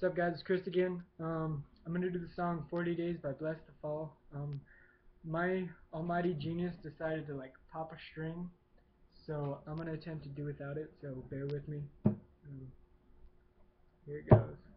What's up guys, it's Chris again. Um, I'm going to do the song 40 Days by Bless the Fall. Um, my almighty genius decided to like pop a string, so I'm going to attempt to do without it, so bear with me. Um, here it goes.